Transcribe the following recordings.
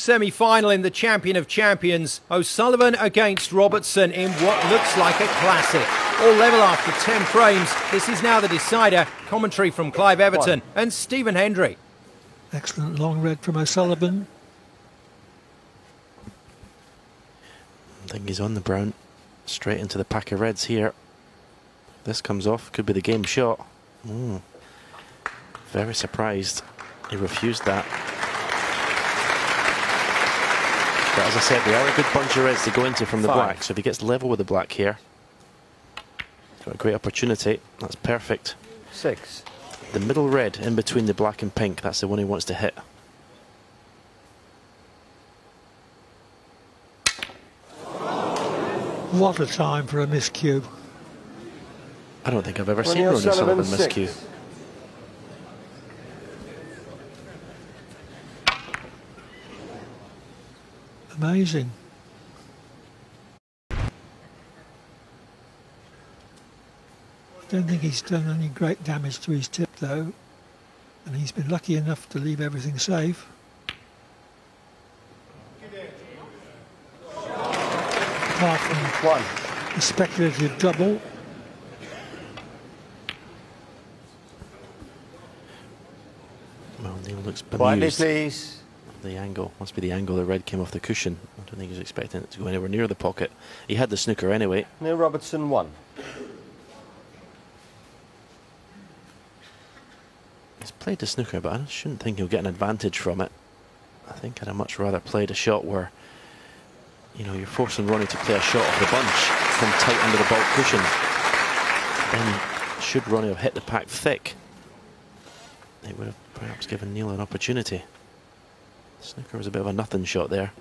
Semi final in the Champion of Champions. O'Sullivan against Robertson in what looks like a classic. All level after 10 frames. This is now the decider. Commentary from Clive Everton One. and Stephen Hendry. Excellent long red from O'Sullivan. I think he's on the brown. Straight into the pack of reds here. This comes off. Could be the game shot. Mm. Very surprised. He refused that. But as I said, they are a good bunch of reds to go into from the Five. black. So if he gets level with the black here, got a great opportunity. That's perfect. Six. The middle red in between the black and pink, that's the one he wants to hit. What a time for a miscue. I don't think I've ever seen Ronnie Sullivan miscue. Amazing. Don't think he's done any great damage to his tip though, and he's been lucky enough to leave everything safe. Apart from one, the speculative double. Well, Neil looks bemused. please. The angle must be the angle the red came off the cushion. I don't think he was expecting it to go anywhere near the pocket. He had the snooker anyway. Neil Robertson won. He's played the snooker, but I shouldn't think he'll get an advantage from it. I think I'd have much rather played a shot where, you know, you're forcing Ronnie to play a shot off the bunch from tight under the baulk cushion. Then, should Ronnie have hit the pack thick, it would have perhaps given Neil an opportunity. Snooker was a bit of a nothing shot there.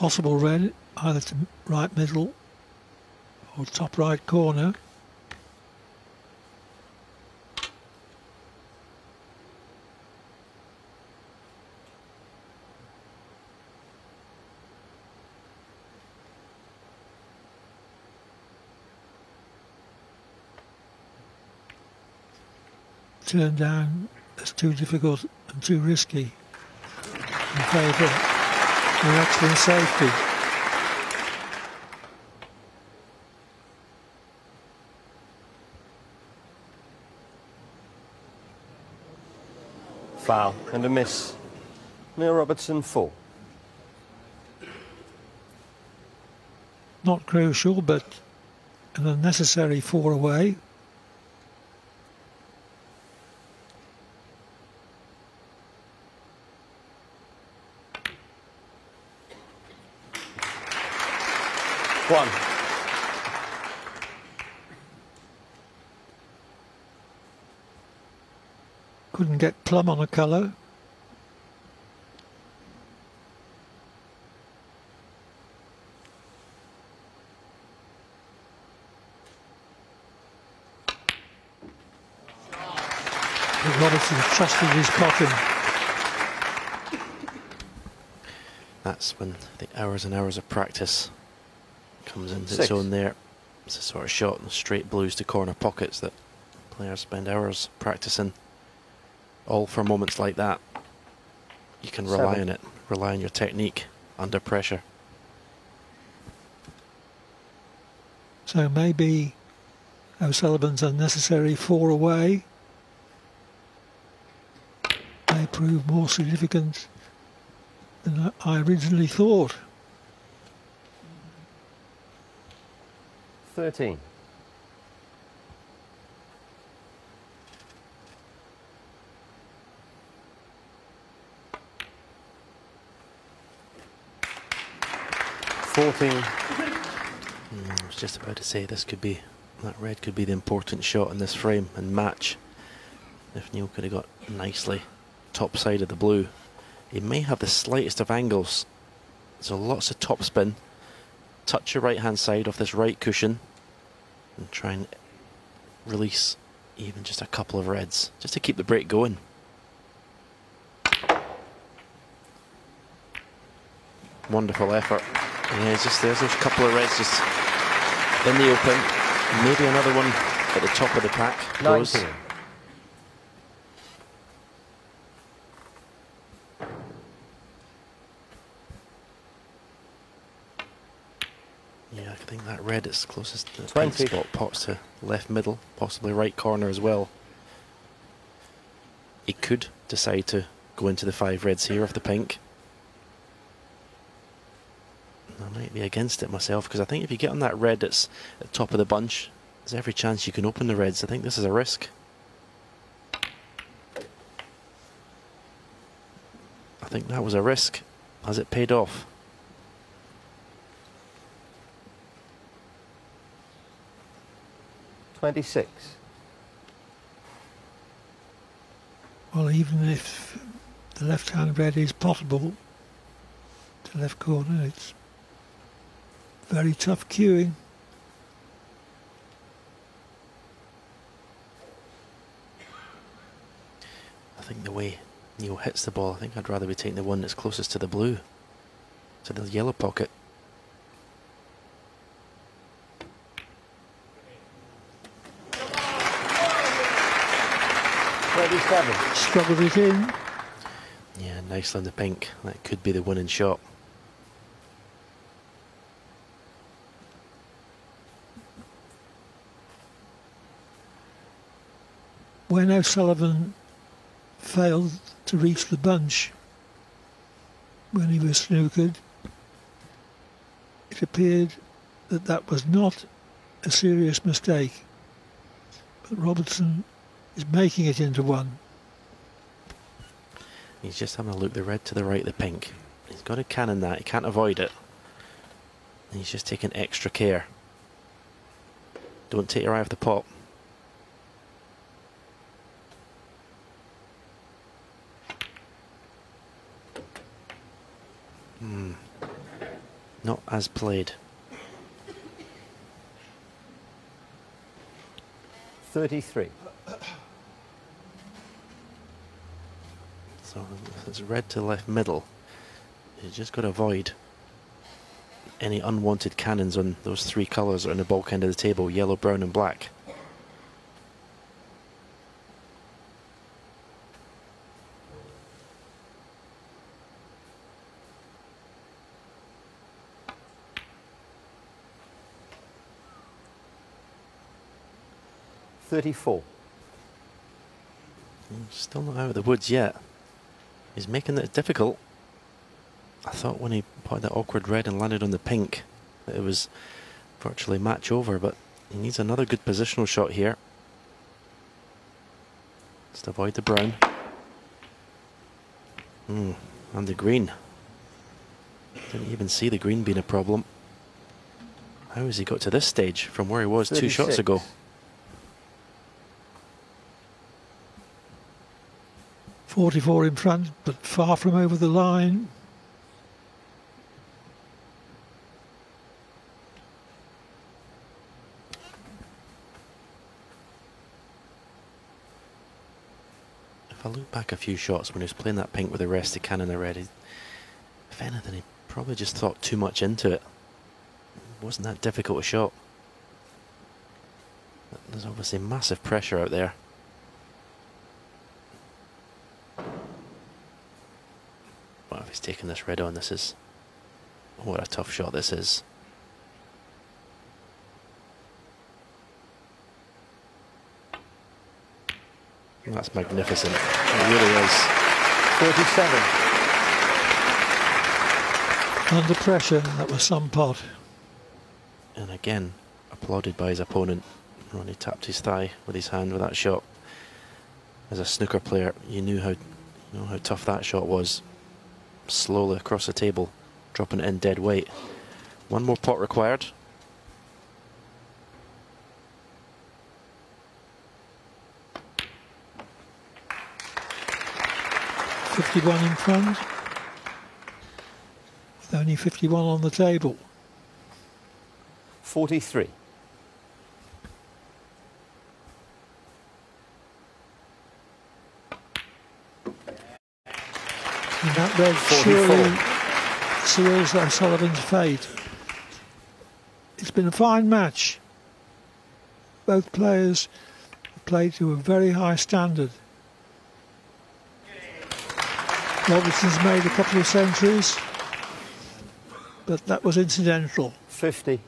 Possible red either to right middle or top right corner. Turned down as too difficult and too risky in favour excellent safety. Foul and a miss. Neil Robertson four. Not crucial, but an unnecessary four away. One. Couldn't get plum on a colour. Robertson trusted his cotton. That's when the hours and hours of practice comes into Six. its own there. It's a sort of shot in straight blues to corner pockets that players spend hours practicing, all for moments like that. You can rely Seven. on it, rely on your technique under pressure. So maybe O'Sullivan's unnecessary four away may prove more significant than I originally thought. 13. 14. Mm, I was just about to say this could be, that red could be the important shot in this frame and match. If Neil could have got nicely top side of the blue. He may have the slightest of angles. So lots of top spin. Touch your right hand side off this right cushion and try and release even just a couple of reds just to keep the break going. Wonderful effort. Yeah, just there's those couple of reds just in the open. Maybe another one at the top of the pack. Goes. 19. Yeah, I think that red is closest to the 20. pink spot. Pots to left middle, possibly right corner as well. He could decide to go into the five reds here off the pink. I might be against it myself because I think if you get on that red that's at the top of the bunch, there's every chance you can open the reds. I think this is a risk. I think that was a risk. Has it paid off? Twenty-six. Well, even if the left-hand red is possible to left corner, it's very tough cueing. I think the way Neil hits the ball, I think I'd rather be taking the one that's closest to the blue, to the yellow pocket. Twenty-seven. Struggled it in. Yeah, nicely on the pink. That could be the winning shot. When O'Sullivan failed to reach the bunch when he was snookered, it appeared that that was not a serious mistake. But Robertson is making it into one. He's just having a look the red to the right, the pink. He's got to cannon that, he can't avoid it. He's just taking extra care. Don't take your eye off the pot. Hmm. Not as played. Thirty-three. So it's red to left middle. You just got to avoid any unwanted cannons on those three colours on the baulk end of the table, yellow, brown and black. Thirty-four. Still not out of the woods yet. He's making it difficult. I thought when he put that awkward red and landed on the pink that it was virtually match over, but he needs another good positional shot here. Just avoid the brown. Hmm, and the green. Didn't even see the green being a problem. How has he got to this stage from where he was two shots ago? Forty-four in front, but far from over the line. If I look back a few shots when he was playing that pink with the rest of cannon already, if anything, he probably just thought too much into it. It wasn't that difficult a shot. There's obviously massive pressure out there. Well, if he's taking this red on, this is. What a tough shot this is. That's magnificent. It really is. 47. Under pressure, that was some pot. And again, applauded by his opponent. Ronnie tapped his thigh with his hand with that shot. As a snooker player, you knew how, you know how tough that shot was. Slowly across the table, dropping it in dead weight. One more pot required. Fifty-one in front, with only fifty-one on the table. 43. And that red 44. surely seals O'Sullivan's fate. It's been a fine match. Both players played to a very high standard. Robertson's made a couple of centuries, but that was incidental. 50.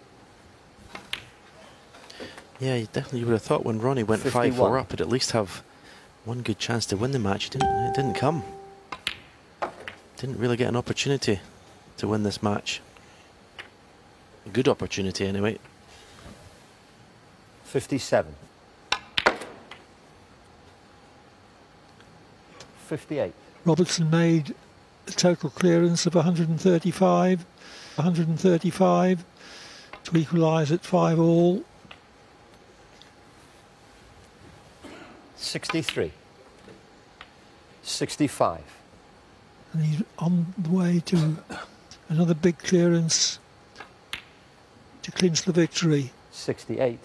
Yeah, you definitely would have thought when Ronnie went 5 4 up, he'd at least have one good chance to win the match. It didn't, it didn't come. Didn't really get an opportunity to win this match. A good opportunity, anyway. 57. 58. Robertson made a total clearance of 135, 135 to equalise at 5 all. 63. 65. And he's on the way to another big clearance to clinch the victory. 68.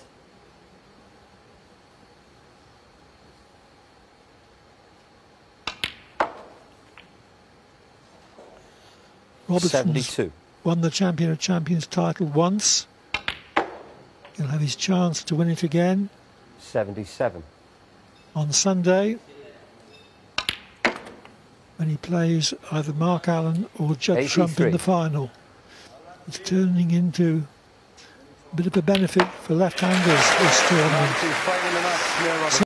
Robertson's 72. won the Champion of Champions title once. He'll have his chance to win it again 77. on Sunday when he plays either Mark Allen or Judd Trump in the final. It's turning into a bit of a benefit for left-handers this tournament.